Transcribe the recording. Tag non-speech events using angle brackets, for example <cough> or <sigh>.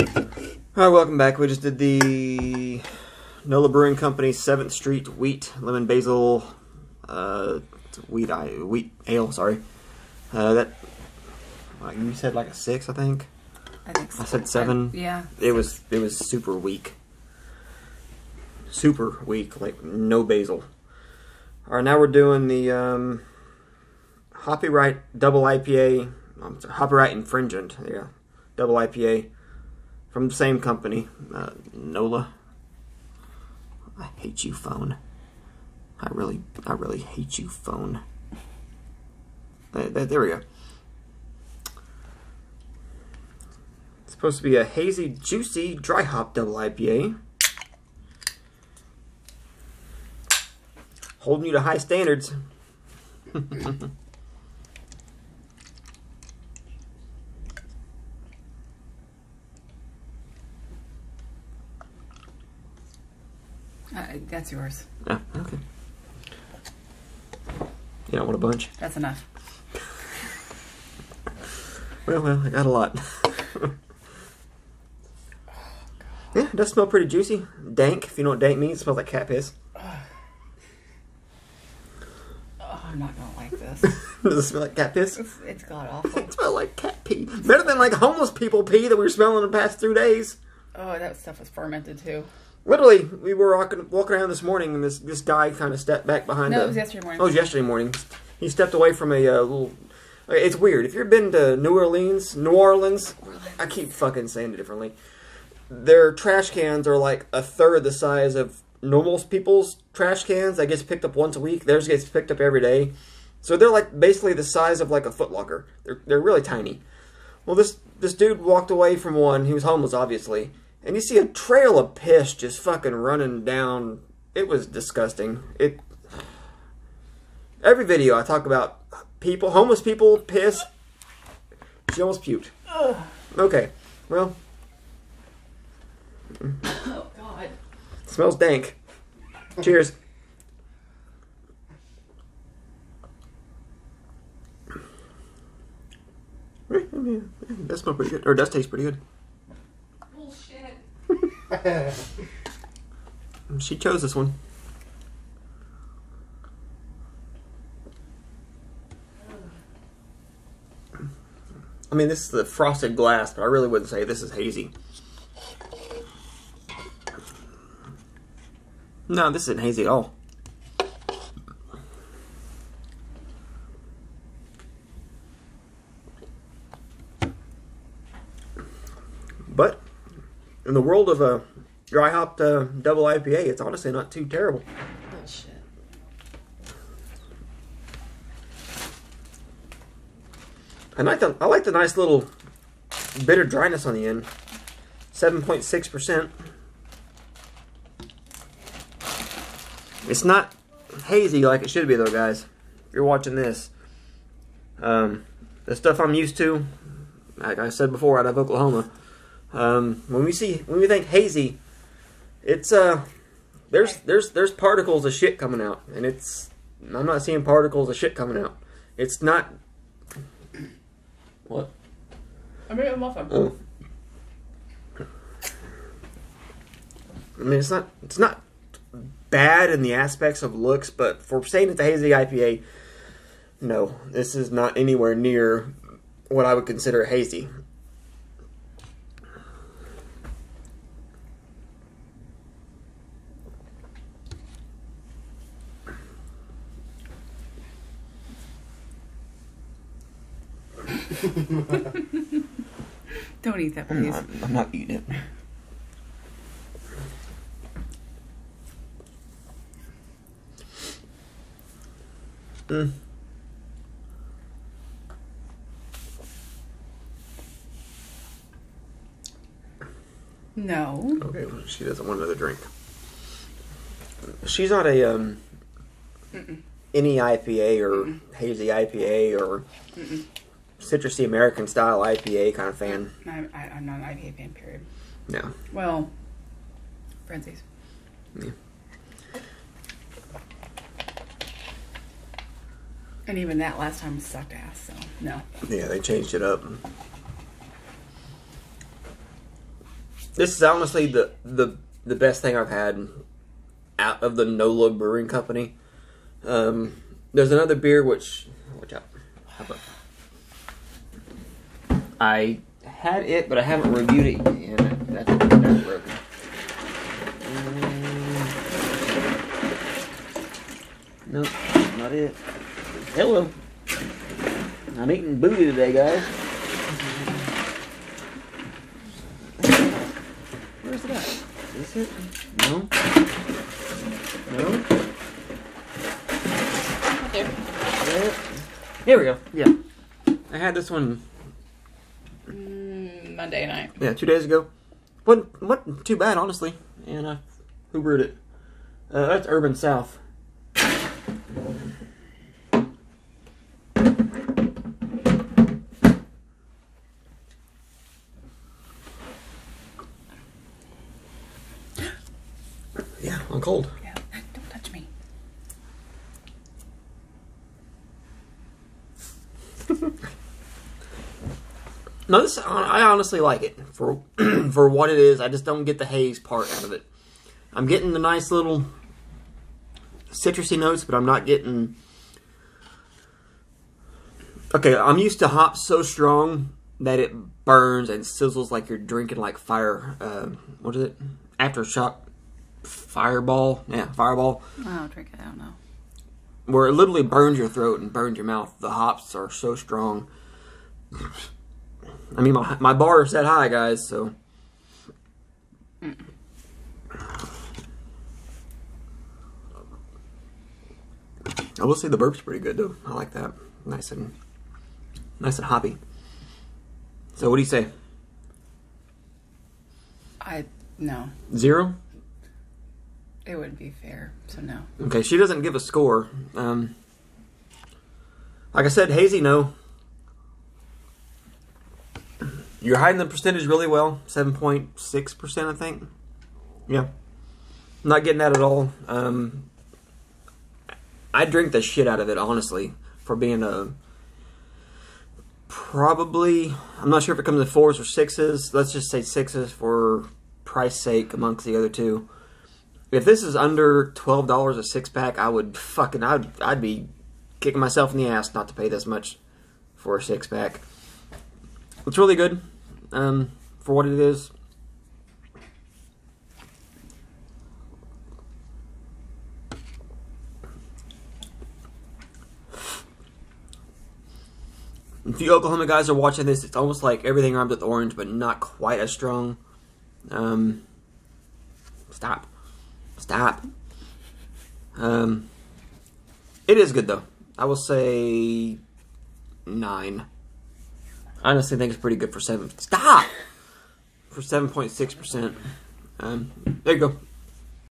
<laughs> All right, welcome back. We just did the Nola Brewing Company 7th Street Wheat Lemon Basil uh, Wheat Wheat Ale. Sorry, uh, that you said like a six, I think. I think so. I said seven. I, yeah. It was it was super weak. Super weak, like no basil. All right, now we're doing the um, Hoppyright Double IPA. Um, Hoppyright Infringent. Yeah, Double IPA from the same company, uh, Nola. I hate you, phone. I really, I really hate you, phone. There, there, there we go. It's supposed to be a hazy, juicy, dry hop double IPA. Holding you to high standards. <laughs> Uh, that's yours. Yeah, okay. You don't want a bunch? That's enough. Well, well, I got a lot. <laughs> yeah, it does smell pretty juicy. Dank, if you know what dank means, it smells like cat piss. Oh, I'm not gonna like this. <laughs> does it smell like cat piss? it's, it's god awful. It smells like cat pee. Better than like homeless people pee that we were smelling the past two days. Oh, that stuff was fermented too. Literally, we were walking, walking around this morning, and this, this guy kind of stepped back behind. No, a- it was yesterday morning. Oh, it was yesterday morning. He stepped away from a uh, little. It's weird. If you've been to New Orleans, New Orleans, I keep fucking saying it differently. Their trash cans are like a third the size of normal people's trash cans. That gets picked up once a week. Theirs gets picked up every day. So they're like basically the size of like a footlocker. They're they're really tiny. Well, this this dude walked away from one. He was homeless, obviously, and you see a trail of piss just fucking running down. It was disgusting. It every video I talk about people, homeless people, piss. She almost puked. Okay, well, Oh god. smells dank. Cheers. Eh, I mean, does smell pretty good, or does taste pretty good. <laughs> She chose this one. I mean, this is the frosted glass, but I really wouldn't say this is hazy. No, this isn't hazy at all. But in the world of a dry hopped uh, double IPA, it's honestly not too terrible. Bullshit. I like the I like the nice little bitter dryness on the end. Seven point six percent. It's not hazy like it should be though, guys. If you're watching this, um, the stuff I'm used to, like I said before, out of Oklahoma. Um, when we see when we think hazy, it's uh, there's there's there's particles of shit coming out, and it's I'm not seeing particles of shit coming out. It's not. What? I made a muffin. Oh. I mean, it's not it's not bad in the aspects of looks, but for saying it's a hazy IPA, no, this is not anywhere near what I would consider hazy. <laughs> Don't eat that, I'm please. not, I'm not eating it. Mm. No. Okay, well, she doesn't want another drink. She's not a um, any IPA or hazy IPA or citrusy American style IPA kind of fan. I'm, I, I'm not an IPA fan, period. No. Well, Frenzies. Yeah. And even that last time sucked ass, so no. Yeah, they changed it up. This is honestly the the the best thing I've had out of the Nola Brewing Company. Um, there's another beer which watch out. I had it, but I haven't reviewed it yet. That's, that's broken. Um, nope, not it. Hello. I'm eating booty today, guys. Where's it at? Is it? No. No. There. Yeah. Here we go. Yeah. I had this one, Mm, Monday night. yeah, two days ago. wasn't wasn't too bad, honestly. And I who brewed it? Uh, that's Urban South. Yeah, I'm cold. Yeah. Don't touch me. No, this I honestly like it for <clears throat> for what it is. I just don't get the haze part out of it. I'm getting the nice little citrusy notes, but I'm not getting. Okay, I'm used to hops so strong that it burns and sizzles like you're drinking like fire. Uh, what is it? Aftershock, fireball. Yeah, fireball. I don't drink it. I don't know. Where it literally burns your throat and burns your mouth. The hops are so strong. I mean, my my bar is that high, guys. So. I will say the burp's pretty good though. I like that. Nice and nice and hoppy. So what do you say? I no. Zero? It wouldn't be fair. So no. Okay, she doesn't give a score. Um, like I said, hazy, no. You're hiding the percentage really well, seven point six percent, I think. Yeah, not getting that at all. Um, I drink the shit out of it, honestly, for being a probably. I'm not sure if it comes in fours or sixes. Let's just say sixes for price sake amongst the other two. If this is under twelve dollars a six pack, I would fucking I'd I'd be kicking myself in the ass not to pay this much for a six pack. It's really good um, for what it is. If you Oklahoma guys are watching this, it's almost like everything rhymes with orange, but not quite as strong. Um, stop. Stop. Um, it is good though. I will say nine. I honestly think it's pretty good for seven. Stop for seven point six percent. Um, there you go.